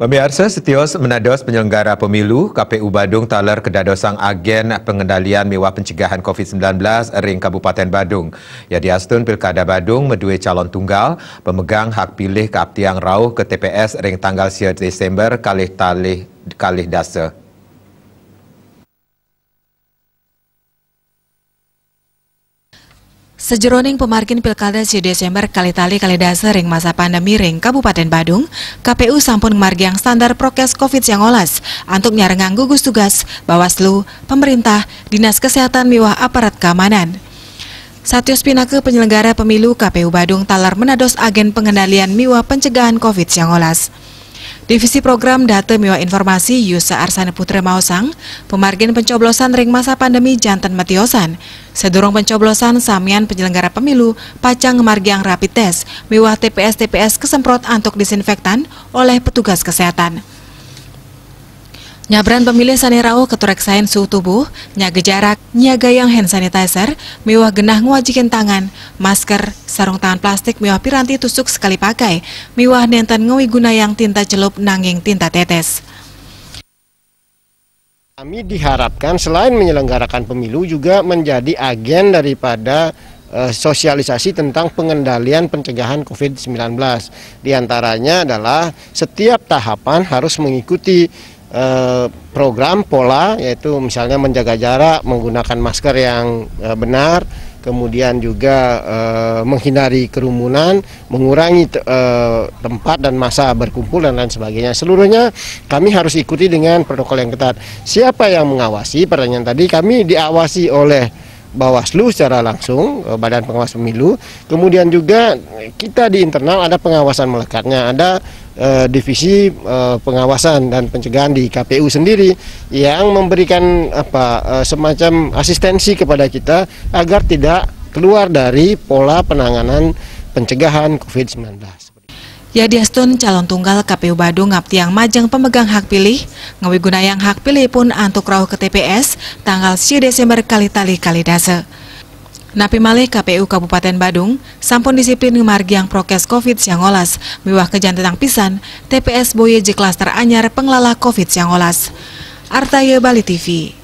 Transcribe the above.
Pemirsa setios menados penyelenggara pemilu KPU Badung talar kedadosang agen pengendalian mewah pencegahan COVID-19 ring Kabupaten Badung. Ya diastun Pilkada Badung medue calon tunggal pemegang hak pilih ke Aptiang Rauh ke TPS ring tanggal 10 Desember kalih talih kalih dasa. Sejeroning pemarkin pilkada si Desember kali tali kali dasar ring masa pandemi ring Kabupaten Badung, KPU sampun yang standar prokes COVID yang olas untuk nyarengang gugus tugas, Bawaslu, pemerintah, dinas kesehatan miwah aparat keamanan. Satius Pinake penyelenggara pemilu KPU Badung talar menados agen pengendalian miwa pencegahan COVID yang olas. Divisi Program Data Miwa Informasi Yusa Arsana Putra Mausang, pemargin pencoblosan ring masa pandemi jantan matiosan. Sedurung pencoblosan samian penyelenggara pemilu pacang margiang rapid test, miwah TPS-TPS kesemprot antuk disinfektan oleh petugas kesehatan. Nyabran pemilih sanirau ketureksain suhu tubuh, nyaga jarak, nyaga yang hand sanitizer, mewah genah ngwajikin tangan, masker, sarung tangan plastik mewah piranti tusuk sekali pakai, mewah nenten ngewi guna yang tinta celup nanging tinta tetes. Kami diharapkan selain menyelenggarakan pemilu juga menjadi agen daripada uh, sosialisasi tentang pengendalian pencegahan COVID-19. Di antaranya adalah setiap tahapan harus mengikuti Eh, program pola yaitu misalnya menjaga jarak, menggunakan masker yang eh, benar, kemudian juga uh, menghindari kerumunan, mengurangi tempat dan masa berkumpul dan lain sebagainya. Seluruhnya kami harus ikuti dengan protokol yang ketat. Siapa yang mengawasi? Pertanyaan tadi kami diawasi oleh Bawaslu secara langsung, Badan Pengawas Pemilu. Kemudian juga kita di internal ada pengawasan melekatnya, ada uh, divisi uh, pengawasan dan pencegahan di KPU sendiri yang memberikan apa uh, semacam asistensi kepada kita agar tidak keluar dari pola penanganan pencegahan COVID-19. Yadiastun calon tunggal KPU Badung ngaptiang majang pemegang hak pilih, gunayang hak pilih pun antuk rauh ke TPS tanggal 10 Desember kali tali kali dase. Napi malih KPU Kabupaten Badung sampun disiplin yang prokes COVID siang olas, miwah kejantetang pisan TPS Boye J Klaster Anyar pengelola COVID siang olas. Artaya Bali TV